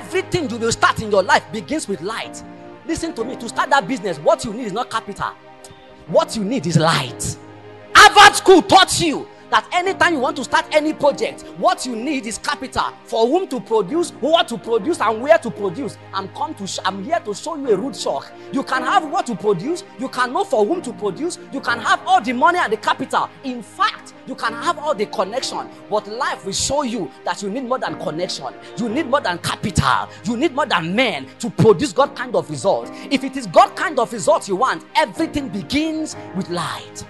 Everything you will start in your life begins with light. Listen to me. To start that business, what you need is not capital. What you need is light. Harvard School taught you that anytime you want to start any project, what you need is capital for whom to produce, what to produce, and where to produce. I'm come to sh- I'm here to show you a root shock. You can have what to produce, you can know for whom to produce, you can have all the money and the capital. In fact, you can have all the connection, but life will show you that you need more than connection, you need more than capital, you need more than men to produce God kind of results. If it is God kind of results you want, everything begins with light.